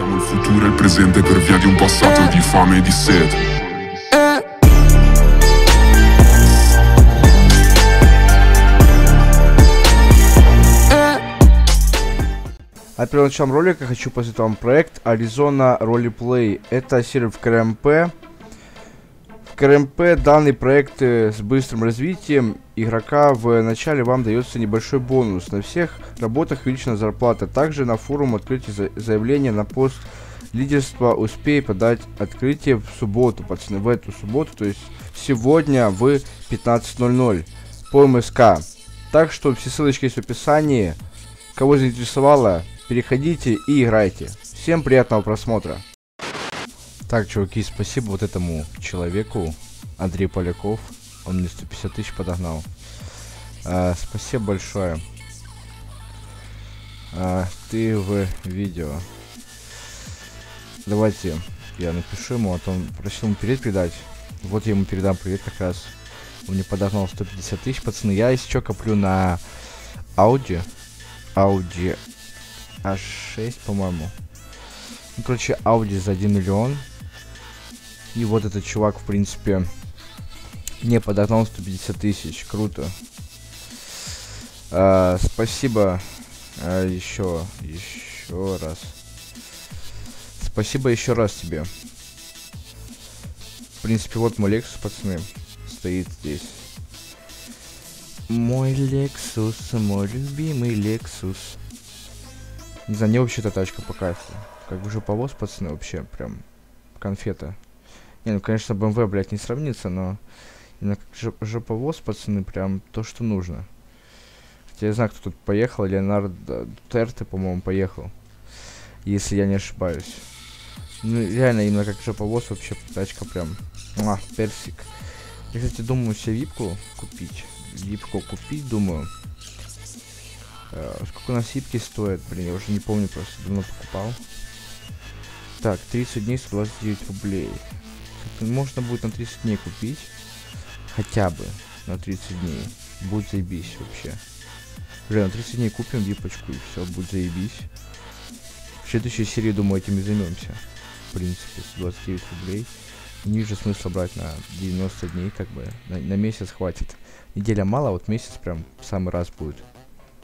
Siamo il futuro e il presente per via di un passato di fame e di sete. А перед началом ролика хочу посоветовать вам проект Arizona Roleplay. Это сервер в КРМП. КРМП данный проект э, с быстрым развитием игрока в начале вам дается небольшой бонус. На всех работах увеличена зарплата. Также на форум открытие за заявления на пост лидерства успей подать открытие в субботу, пацаны, в эту субботу, то есть сегодня в 15.00 по МСК. Так что все ссылочки есть в описании. Кого заинтересовало, переходите и играйте. Всем приятного просмотра. Так, чуваки, спасибо вот этому человеку, Андрей Поляков. Он мне 150 тысяч подогнал. А, спасибо большое. А, ты в видео. Давайте я напишу ему, а то он просил ему привет передать. Вот я ему передам привет как раз. Он мне подогнал 150 тысяч, пацаны. Я еще коплю на Audi. Audi A6, по-моему. Ну, короче, Audi за 1 миллион. И вот этот чувак, в принципе, мне подогнал 150 тысяч. Круто. А, спасибо а, еще, еще раз. Спасибо еще раз тебе. В принципе, вот мой Lexus, пацаны, стоит здесь. Мой Lexus, мой любимый Lexus. Не знаю, мне вообще эта тачка по кайфу. Как бы жоповоз, пацаны, вообще прям конфета. Не, ну, конечно, BMW, блядь, не сравнится, но жоповоз, пацаны, прям то, что нужно. Хотя я знаю, кто тут поехал. Леонардо Терте, по-моему, поехал. Если я не ошибаюсь. Ну, реально, именно как жоповоз, вообще тачка прям... А, персик. Я, кстати, думаю себе випку купить. Випку купить, думаю. Uh, сколько у нас сипки стоит? Блин, я уже не помню, просто давно покупал. Так, 30 дней 129 рублей. Можно будет на 30 дней купить. Хотя бы на 30 дней. Будет заебись вообще. Уже на 30 дней купим випочку и все, будет заебись. В следующей серии, думаю, этим и займемся. В принципе, 129 рублей. Не вижу смысла брать на 90 дней, как бы. На, на месяц хватит. Неделя мало, вот месяц прям в самый раз будет.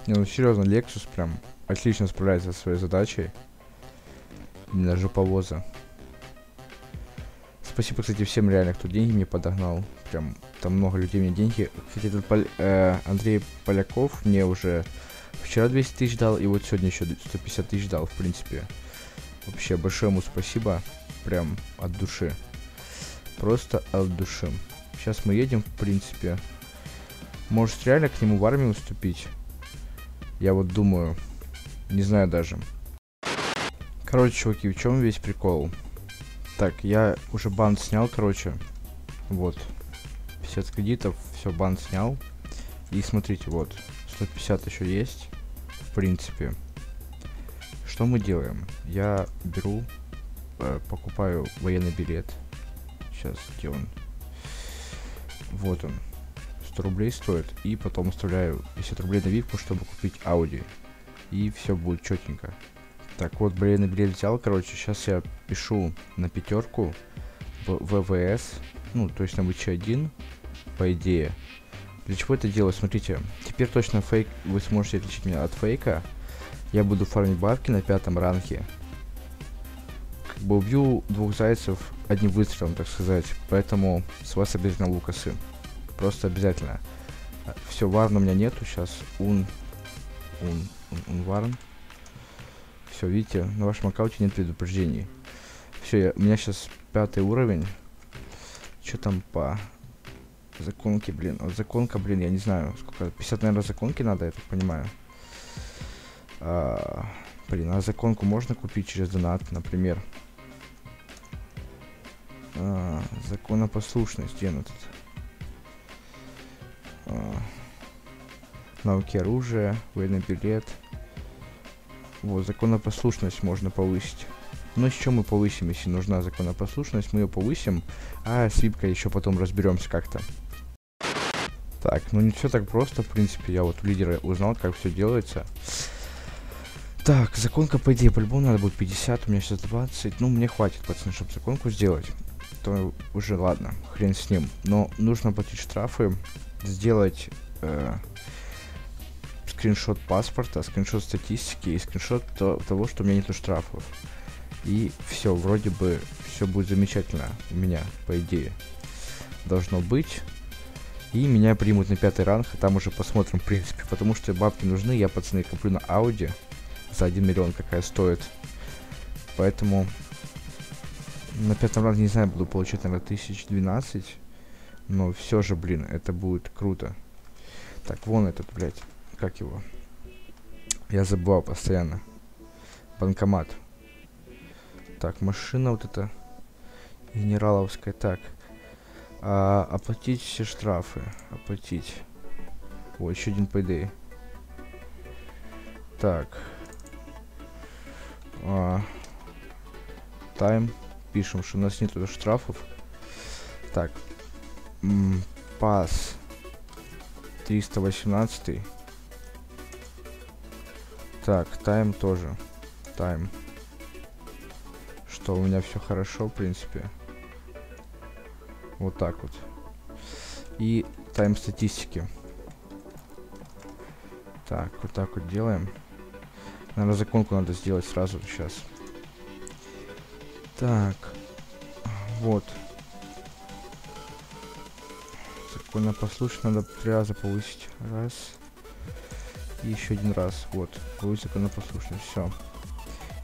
Ну серьезно, Lexus прям отлично справляется со своей задачей. Именно жоповоза. Спасибо, кстати, всем реально, кто деньги мне подогнал. Прям там много людей мне деньги. Кстати, этот Пол, э, Андрей Поляков мне уже вчера 200 тысяч дал, и вот сегодня еще 150 тысяч дал, в принципе. Вообще, большое ему спасибо. Прям от души. Просто от души. Сейчас мы едем, в принципе. Может, реально к нему в армию уступить? Я вот думаю. Не знаю даже. Короче, чуваки, в чем весь прикол? Так, я уже бан снял, короче. Вот. 50 кредитов, все, бан снял. И смотрите, вот. 150 еще есть. В принципе. Что мы делаем? Я беру, э, покупаю военный билет. Сейчас, где он? Вот он. 100 рублей стоит. И потом оставляю 50 рублей на випку, чтобы купить Audi. И все будет четенько. Так вот, военный билет взял, короче, сейчас я пишу на пятерку в ВВС, ну, то есть на ВЧ1, по идее. Для чего это делаю? Смотрите, теперь точно фейк, вы сможете отличить меня от фейка. Я буду фармить бабки на пятом ранге. Как бы убью двух зайцев одним выстрелом, так сказать. Поэтому с вас обязательно лукасы. Просто обязательно. Все, варна у меня нету сейчас. Ун. Ун. Ун, ун варн. Все, видите, на вашем аккаунте нет предупреждений. Все, у меня сейчас пятый уровень. Что там по законке, блин? Вот законка, блин, я не знаю, сколько. 50, наверное, законки надо, я так понимаю. А, блин, а законку можно купить через донат, например. А, законопослушность, где она тут? А, навыки оружия, военный билет. Вот, законопослушность можно повысить. Но чем мы повысим, если нужна законопослушность, мы ее повысим, а с випкой еще потом разберемся как-то. Так, ну не все так просто, в принципе, я вот у лидера узнал, как все делается. Так, законка, по идее, по-любому надо будет 50, у меня сейчас 20. Ну, мне хватит, пацаны, чтобы законку сделать. То уже ладно, хрен с ним. Но нужно платить штрафы, сделать э, скриншот паспорта, скриншот статистики и скриншот то, того, что у меня нету штрафов. И все, вроде бы все будет замечательно у меня, по идее. Должно быть. И меня примут на пятый ранг, а там уже посмотрим, в принципе. Потому что бабки нужны, я, пацаны, куплю на Ауди за 1 миллион, какая стоит. Поэтому на пятом ранге, не знаю, буду получать, наверное, 1012. Но все же, блин, это будет круто. Так, вон этот, блядь, как его? Я забывал постоянно. Банкомат. Так, машина вот эта. Генераловская. Так. А, оплатить все штрафы. Оплатить. О, еще один payday. Так. А, тайм. Пишем, что у нас нету штрафов. Так. М пас. 318. Так, тайм тоже. Тайм. Что, у меня все хорошо, в принципе. Вот так вот. И тайм статистики. Так, вот так вот делаем. Наверное, законку надо сделать сразу сейчас. Так. Вот. Законно послушать надо три раза повысить. Раз. Еще один раз. Вот. Повысить законно послушно. Все.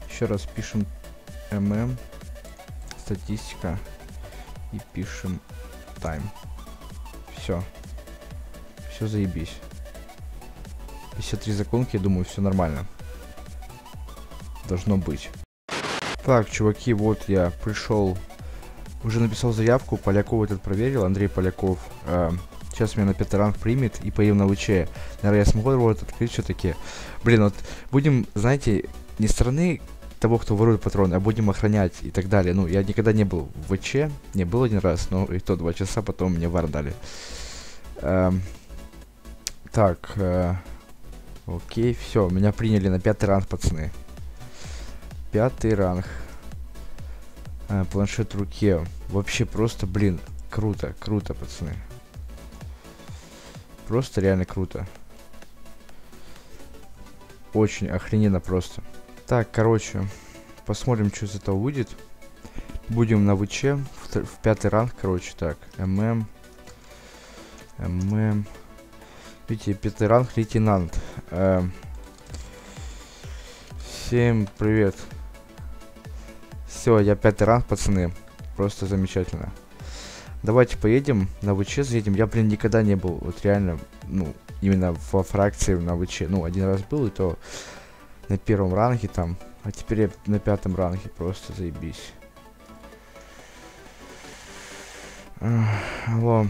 Еще раз пишем ММ. Статистика и пишем time. Все. Все заебись. 53 законки, я думаю, все нормально. Должно быть. Так, чуваки, вот я пришел. Уже написал заявку, Поляков этот проверил, Андрей Поляков. Э, сейчас меня на пятый ранг примет и поем на ВЧ. Наверное, я смогу его открыть все-таки. Блин, вот будем, знаете, не стороны того, кто ворует патроны, а будем охранять и так далее. Ну, я никогда не был в ВЧ, не был один раз, но и то два часа потом мне вар дали. Эм, так, э, окей, все, меня приняли на пятый ранг, пацаны. Пятый ранг. Э, планшет в руке. Вообще просто, блин, круто, круто, пацаны. Просто реально круто. Очень охрененно просто. Так, короче, посмотрим, что из этого выйдет. Будем на ВЧ, в, в пятый ранг, короче, так, ММ, ММ, видите, пятый ранг, лейтенант. Э, всем привет. Все, я пятый ранг, пацаны, просто замечательно. Давайте поедем на ВЧ, заедем. Я, блин, никогда не был, вот реально, ну, именно во фракции на ВЧ. Ну, один раз был, и то на первом ранге там. А теперь я на пятом ранге просто заебись. Алло.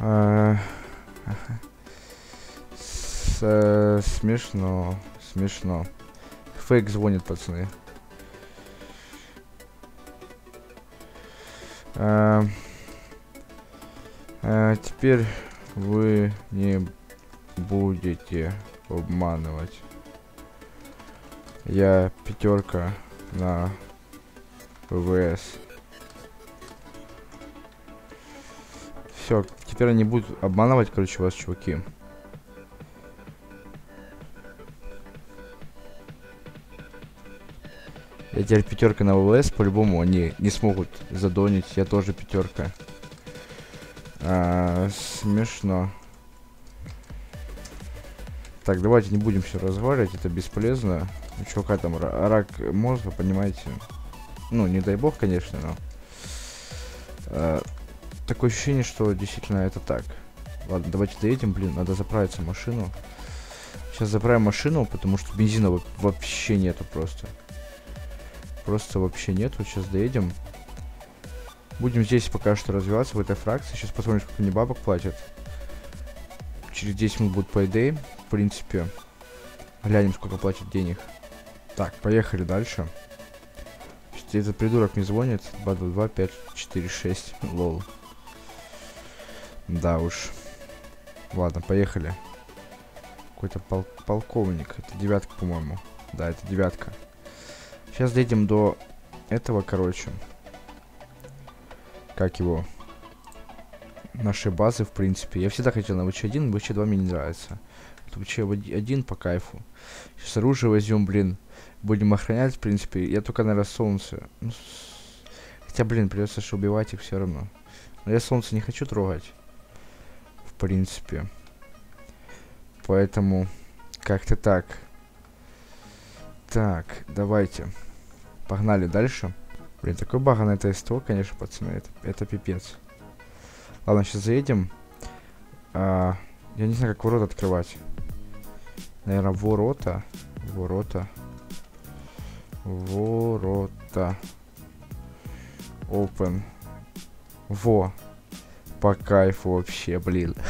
А, э, смешно, смешно. Фейк звонит, пацаны. А, а, теперь вы не будете обманывать. Я пятерка на ВВС. Все, теперь они будут обманывать, короче, вас, чуваки. Я теперь пятерка на ВВС, по-любому они не смогут задонить. Я тоже пятерка. А, смешно. Так, давайте не будем все разваливать, это бесполезно. У чувака там рак мозга, понимаете. Ну, не дай бог, конечно, но... А, такое ощущение, что действительно это так. Ладно, давайте доедем, блин, надо заправиться машину. Сейчас заправим машину, потому что бензина вообще нету просто. Просто вообще нету. Сейчас доедем. Будем здесь пока что развиваться в этой фракции. Сейчас посмотрим, сколько мне бабок платят. Через 10 минут будет payday. В принципе, глянем, сколько платят денег. Так, поехали дальше. Этот придурок мне звонит. 2, 2, 2, 5, 4, 6. Лол. Да уж. Ладно, поехали. Какой-то пол полковник. Это девятка, по-моему. Да, это девятка. Сейчас дойдем до этого, короче. Как его? Нашей базы, в принципе. Я всегда хотел на ВЧ-1, ВЧ-2 мне не нравится. ВЧ-1 по кайфу. Сейчас оружие возьмем, блин. Будем охранять, в принципе. Я только, наверное, солнце. Ну, хотя, блин, придется же убивать их все равно. Но я солнце не хочу трогать. В принципе. Поэтому как-то так. Так, давайте. Погнали дальше. Блин, такой бага на это СТО, конечно, пацаны, это, это пипец. Ладно, сейчас заедем. А, я не знаю, как ворота открывать. Наверное, ворота. Ворота. Ворота. Open. Во. По кайфу вообще, блин.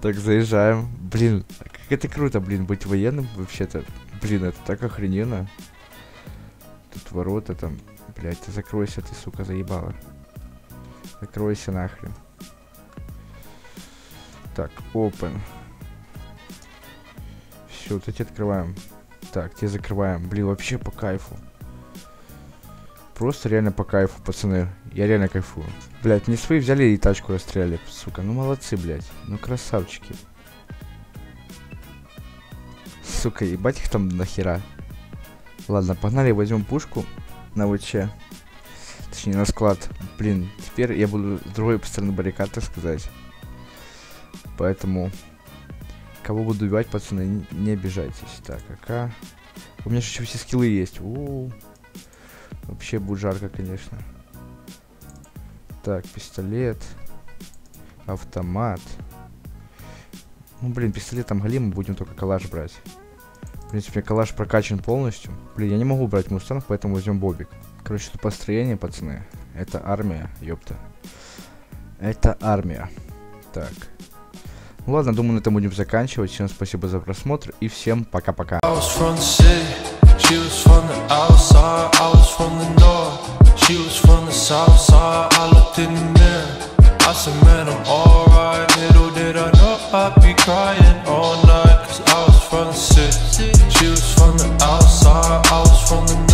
Так, заезжаем. Блин, как это круто, блин, быть военным вообще-то. Блин, это так охрененно. Тут ворота там. Блять, закройся, ты, сука, заебала. Закройся нахрен. Так, open. Все, вот эти открываем. Так, те закрываем. Блин, вообще по кайфу. Просто реально по кайфу, пацаны. Я реально кайфую. Блять, не свои взяли и тачку расстреляли, сука. Ну молодцы, блять. Ну красавчики. Сука, ебать их там нахера. Ладно, погнали, возьмем пушку на ВЧ. Точнее, на склад. Блин, теперь я буду с другой стороны баррикад, так сказать. Поэтому, кого буду убивать, пацаны, не, обижайтесь. Так, АК. У меня же еще все скиллы есть. У -у -у. Вообще будет жарко, конечно. Так, пистолет. Автомат. Ну, блин, пистолетом галим, будем только калаш брать. В принципе, калаш прокачан полностью. Блин, я не могу брать мустанг, поэтому возьмем бобик. Короче, тут построение, пацаны. Это армия, ёпта. Это армия. Так. Ну ладно, думаю, на этом будем заканчивать. Всем спасибо за просмотр и всем пока-пока. I said, man, I'm alright Little did I know I'd be crying all night house from the